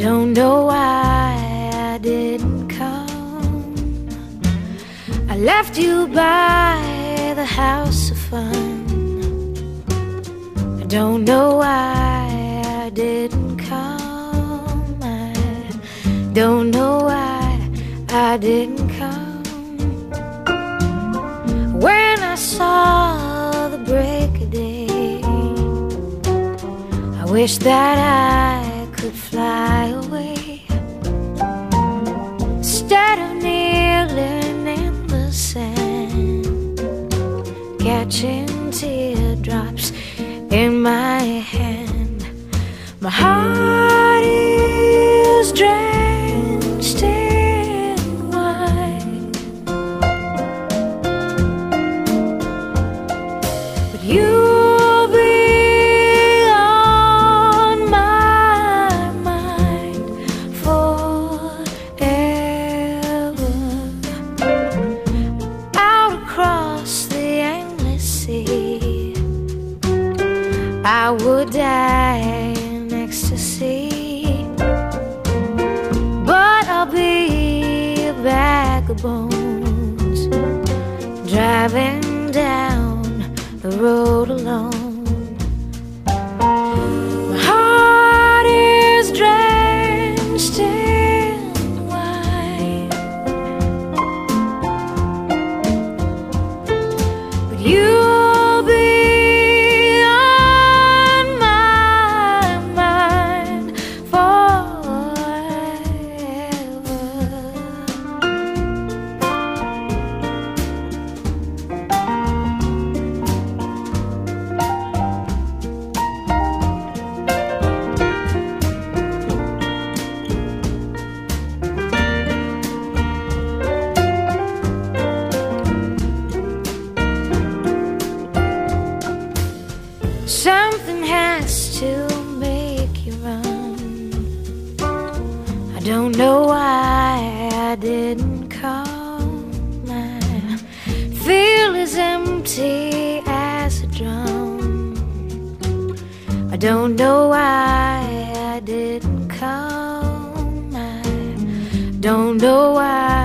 don't know why I didn't come. I left you by the house of fun. I don't know why I didn't come. I don't know why I didn't come. When I saw the break of day, I wish that I could fly away instead of kneeling in the sand, catching teardrops in my hand. My heart I would die in ecstasy, but I'll be a bag of bones driving down the road alone. To make you run. I don't know why I didn't come. I feel as empty as a drum. I don't know why I didn't come. I don't know why